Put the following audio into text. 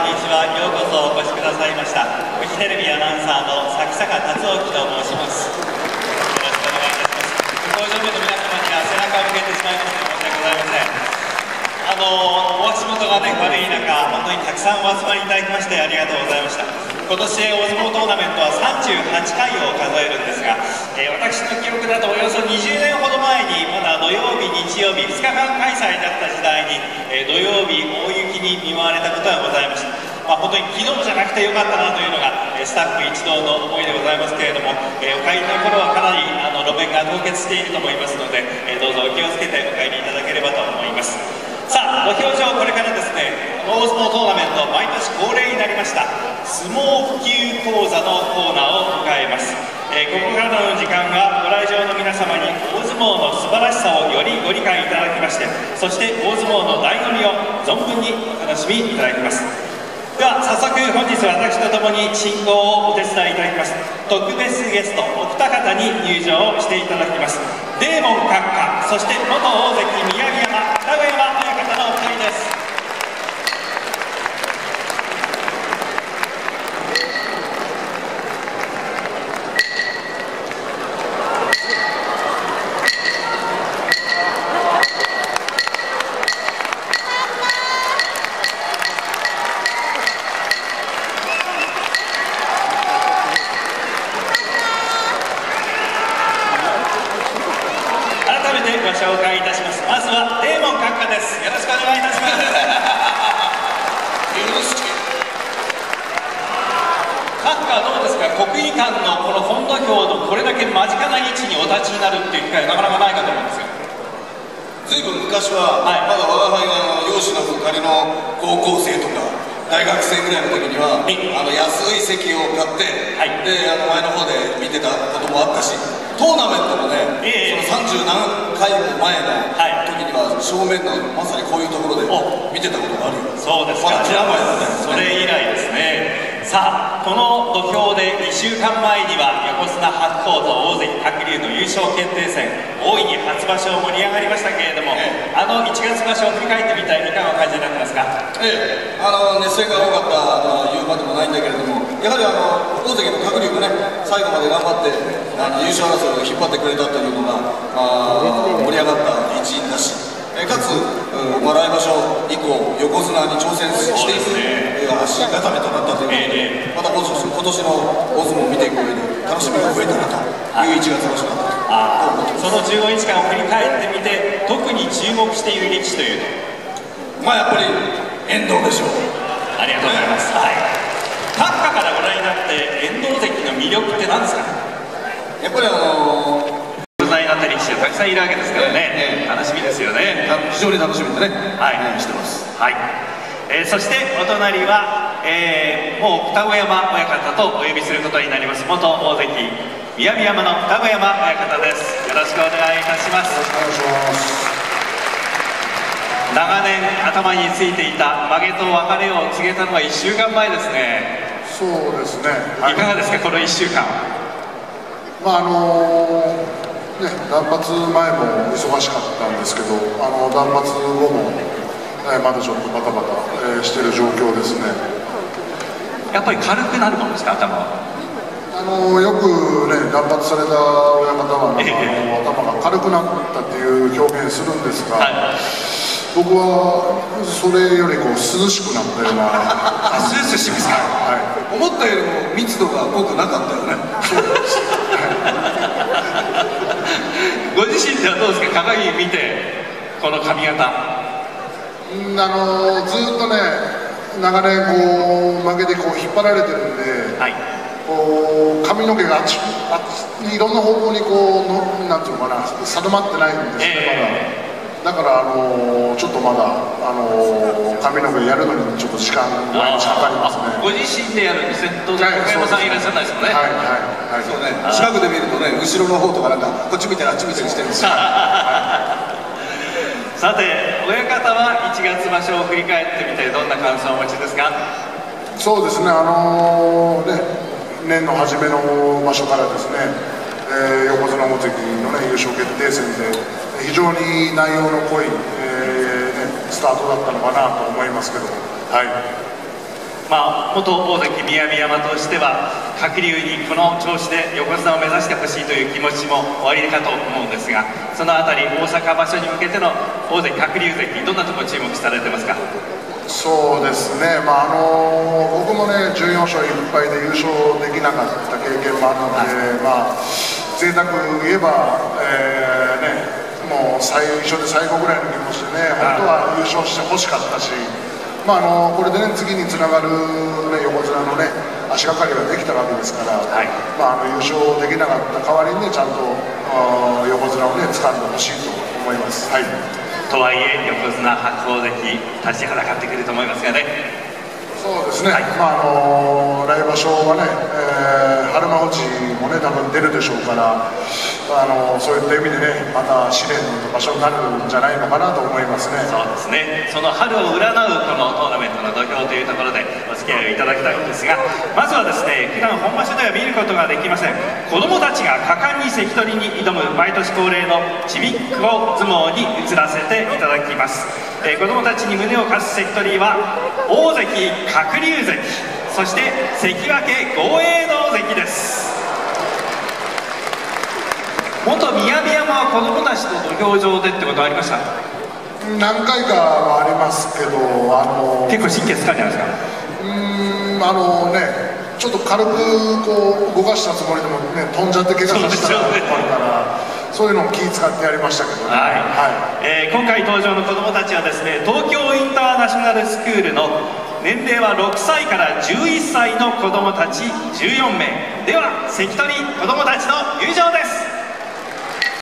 こんにちは。ようこそお越しくださいました。フジテレビアナウンサーの崎坂達興と申します。よろしくお願いいたします。向上部の皆様には背中を向けてしまいまして申し訳ございません。あのお足元がね悪い中本当にたくさんお集まりいただきましてありがとうございました。今年大相撲トーナメントは38回を数えるんですが、えー、私の記憶だとおよそ20年ほど前にまだ土曜日日曜日2日間開催だった時代に、えー、土曜日大雪に見舞われたことがございました。まあ、本当に昨日じゃなくてよかったなというのがスタッフ一同の思いでございますけれども、え、お帰りの頃はかなりあの路面が凍結していると思いますので、え、どうぞお気をつけてお帰りいただければと思います。さあ土俵上これからですね大相撲トーナメント毎年恒例になりました相撲普及講座のコーナーを迎えます。え、ここからの時間はご来場の皆様に大相撲の素晴らしさをよりご理解いただきましてそして大相撲の醍醐味を存分にお楽しみいただきます。では早速本日私と共に進行をお手伝いいただきます。特別ゲストお二方に入場していただきます。デーモン閣下そして元大関宮城山双子山親方のお二人です紹介いたしますまずはデーモン閣下ですよろしくお願いいたします閣下どうですか国技館のこの本土俵のこれだけ間近な位置にお立ちになるっていう機会なかなかないかと思うんですよずいぶん昔は、はい、まだ我が輩が養子の仮の高校生とか大学生ぐらいの時には、はい、あの安い席を買って、はい、であの前の方で見てたこともあったしトーナメントもね、えー、その30何回も前の時には正面のまさにこういうところで見てたことがあるよ。そうですか、ま、だね。それ以来ですねさあこの土俵で2週間前には横綱白鵬と大関鶴竜の優勝決定戦大いに初場所盛り上がりましたけれども、ええ、あの1月場所を振り返ってみたいいかがお感じになってますか？ええ。あの熱戦が多かったとは言うまでもないんだけれどもやはりあの大関の鶴竜がね最後まで頑張ってあの優勝争いを引っ張ってくれたというのがあ盛り上がった一因だしえかつ、まあ、来場所以降横綱に挑戦していく、ね、足固めとなったということで、また今年今年の大相撲を見ていく上で楽しみが増えたなという1月場所だったとその15日間を振り返ってみて特に注目している力士というのまあやっぱり遠藤でしょう。ありがとうございます、はい、閣下からご覧になって遠藤関の魅力って何ですか？やっぱりあのーたくさんいるわけですからね、楽しみですよね。非常に楽しみでね。はい、してます。はい、えー、そしてお隣は、えー、もう双子山親方とお呼びすることになります。元大関宮城山の双子山親方です。よろしくお願いいたします。よろしくお願いします。長年頭についていた曲げと別れを告げたのは1週間前ですね。そうですね、い、かがですかこの1週間。まああのーね、断髪前も忙しかったんですけどあの断髪後も、えー、まだちょっとバタバタ、えー、してる状況ですね。やっぱり軽くなるものですか頭は？あのよくね断髪された親方は、えー、頭が軽くなったっていう表現するんですが、はい、僕はそれよりこう涼しくなったような。あスースーしますか、はい、思ったよりも密度が濃くなかったよね。そうです、はいご自身ではどうですか鏡見てこの髪型。うんあのずっとね長年こう曲げでこう引っ張られてるんで、はい、こう髪の毛があっちあっちいろんな方向にこうのなんていうのかな定まってないんですね、えー、まだ。だからあのー、ちょっとまだあのー、髪の毛やるのにちょっと時間毎日かかりますねご自身でやるんですね当然岡山さんいらっしゃらないですもんねはいはい。はい。そうね。近くで見るとね後ろの方とかなんかこっち見たりあっち見たりしてるんですよ、さて親方は1月場所を振り返ってみてどんな感想をお持ちですか？そうですねあのー、ね年の初めの場所からですね、えー、横綱大関のね優勝決定戦で非常に内容の濃い、えーね、スタートだったのかなと思いますけど、はい、まあ、元大関宮城山としては鶴竜にこの調子で横綱を目指してほしいという気持ちもおありかと思うんですがその辺り大阪場所に向けての大関鶴竜関どんなところ注目されてますか？そうですね、まああの僕もね14勝1敗で優勝できなかった経験もあるので、まあ贅沢言えば、えー最初で最後ぐらいの気持ちでね本当は優勝してほしかったし。まあ、あのこれで、ね、次につながる、ね、横綱の、ね、足がかりができたわけですから、はい、まあ、あの優勝できなかった代わりに、ね、ちゃんと横綱を、ね、掴んでほしいと思います。はいとはいえ横綱白鵬関立ちはだかってくると思いますがねそうですね、はい、まああの来場所はね、えー、出るでしょうからあのそういった意味でねまた試練の場所になるんじゃないのかなと思いますね。そうですね。その春を占うこのトーナメントの土俵というところでお付き合いをいただきたいんですがまずはですね普段本場所では見ることができません。子供たちが果敢に関取に挑む毎年恒例のちびっこ相撲に移らせていただきます。えー、子供たちに胸を貸す関取は大関鶴竜関そして関脇豪栄道関です。元宮城山は子供たちと土俵上でってことありました？何回かはありますけどあの結構神経使うじゃないですか？うんあのねちょっと軽くこう動かしたつもりでもね飛んじゃって怪我させたら困るからそういうのも気使ってやりましたけど、ね、はい、はい。えー、今回登場の子どもたちはですね東京インターナショナルスクールの年齢は6歳から11歳の子どもたち14名。では関取子どもたちの入場です